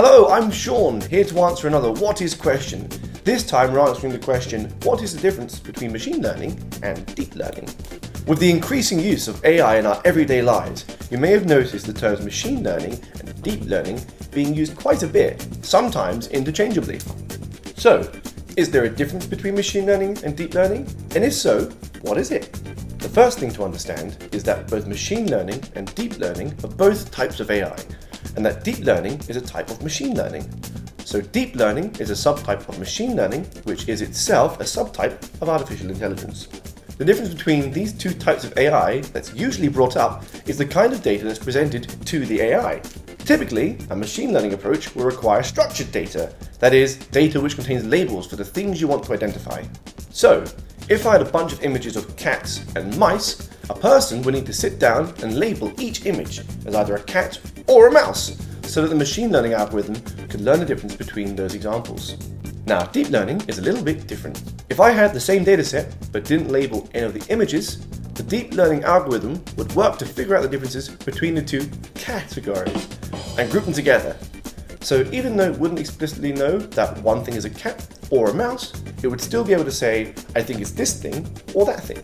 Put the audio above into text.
Hello, I'm Sean, here to answer another what is question. This time we're answering the question, what is the difference between machine learning and deep learning? With the increasing use of AI in our everyday lives, you may have noticed the terms machine learning and deep learning being used quite a bit, sometimes interchangeably. So, is there a difference between machine learning and deep learning? And if so, what is it? The first thing to understand is that both machine learning and deep learning are both types of AI, and that deep learning is a type of machine learning. So deep learning is a subtype of machine learning, which is itself a subtype of artificial intelligence. The difference between these two types of AI that's usually brought up is the kind of data that's presented to the AI. Typically, a machine learning approach will require structured data, that is, data which contains labels for the things you want to identify. So, if I had a bunch of images of cats and mice, a person would need to sit down and label each image as either a cat or a mouse, so that the machine learning algorithm could learn the difference between those examples. Now, deep learning is a little bit different. If I had the same dataset but didn't label any of the images, the deep learning algorithm would work to figure out the differences between the two categories and group them together. So even though it wouldn't explicitly know that one thing is a cat or a mouse, it would still be able to say, I think it's this thing or that thing.